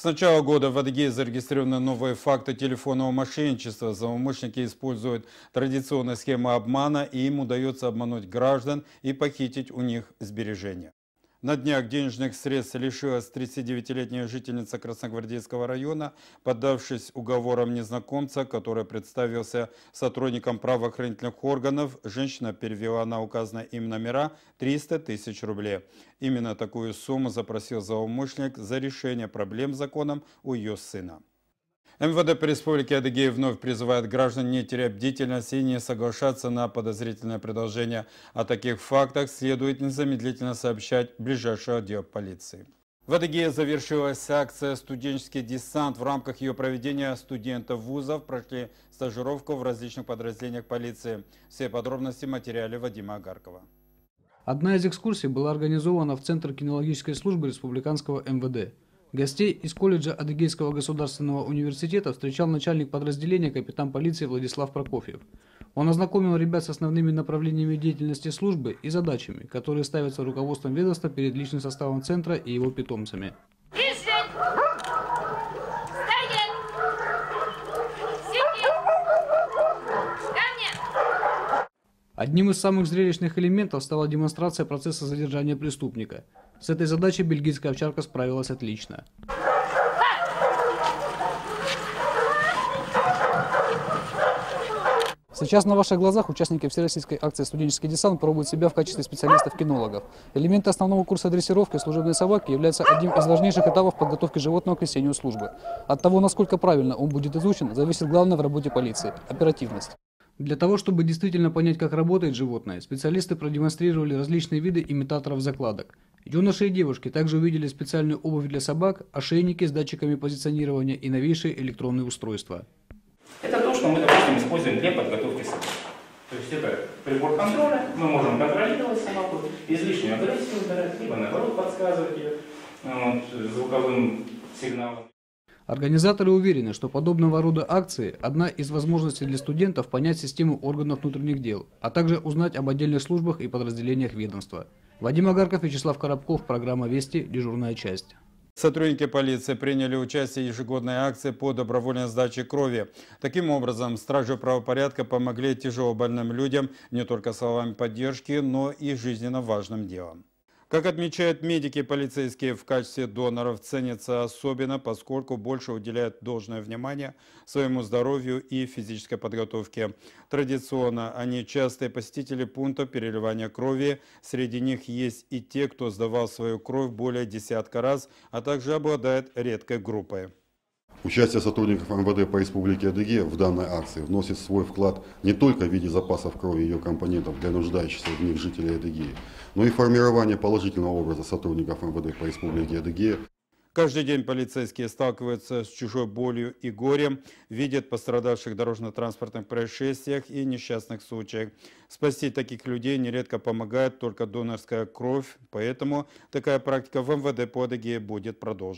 С начала года в Адыгее зарегистрированы новые факты телефонного мошенничества. Злоумышленники используют традиционные схемы обмана, и им удается обмануть граждан и похитить у них сбережения. На днях денежных средств лишилась 39-летняя жительница Красногвардейского района, поддавшись уговорам незнакомца, который представился сотрудником правоохранительных органов. Женщина перевела на указанные им номера 300 тысяч рублей. Именно такую сумму запросил злоумышленник за решение проблем с законом у ее сына. МВД по Республике Адыгея вновь призывает граждан не терять бдительность и не соглашаться на подозрительное предложение. О таких фактах следует незамедлительно сообщать ближайший отдел полиции. В Адыгее завершилась акция «Студенческий десант». В рамках ее проведения студентов вузов прошли стажировку в различных подразделениях полиции. Все подробности в материале Вадима Агаркова. Одна из экскурсий была организована в Центр кинологической службы Республиканского МВД. Гостей из колледжа Адыгейского государственного университета встречал начальник подразделения капитан полиции Владислав Прокофьев. Он ознакомил ребят с основными направлениями деятельности службы и задачами, которые ставятся руководством ведомства перед личным составом центра и его питомцами. Одним из самых зрелищных элементов стала демонстрация процесса задержания преступника. С этой задачей бельгийская овчарка справилась отлично. Сейчас на ваших глазах участники всероссийской акции «Студенческий десант» пробуют себя в качестве специалистов-кинологов. Элементы основного курса дрессировки служебной собаки являются одним из важнейших этапов подготовки животного к несению службы. От того, насколько правильно он будет изучен, зависит главное в работе полиции – оперативность. Для того, чтобы действительно понять, как работает животное, специалисты продемонстрировали различные виды имитаторов закладок. Юноши и девушки также увидели специальную обувь для собак, ошейники с датчиками позиционирования и новейшие электронные устройства. Это то, что мы, допустим, используем для подготовки собак. То есть это прибор контроля, мы можем контролировать собаку, излишнюю агрессию убирать, либо наоборот подсказывать ее вот, звуковым сигналом. Организаторы уверены, что подобного рода акции – одна из возможностей для студентов понять систему органов внутренних дел, а также узнать об отдельных службах и подразделениях ведомства. Вадим Агарков, Вячеслав Коробков, программа «Вести», дежурная часть. Сотрудники полиции приняли участие в ежегодной акции по добровольной сдаче крови. Таким образом, стражи правопорядка помогли тяжело больным людям не только словами поддержки, но и жизненно важным делом. Как отмечают медики полицейские, в качестве доноров ценятся особенно, поскольку больше уделяют должное внимание своему здоровью и физической подготовке. Традиционно они частые посетители пунктов переливания крови. Среди них есть и те, кто сдавал свою кровь более десятка раз, а также обладает редкой группой. Участие сотрудников МВД по Республике Адыгея в данной акции вносит свой вклад не только в виде запасов крови и ее компонентов для нуждающихся в них жителей Адыгеи, но и формирование положительного образа сотрудников МВД по Республике Адыгея. Каждый день полицейские сталкиваются с чужой болью и горем, видят пострадавших в дорожно-транспортных происшествиях и несчастных случаях. Спасти таких людей нередко помогает только донорская кровь, поэтому такая практика в МВД по Адыгее будет продолжена.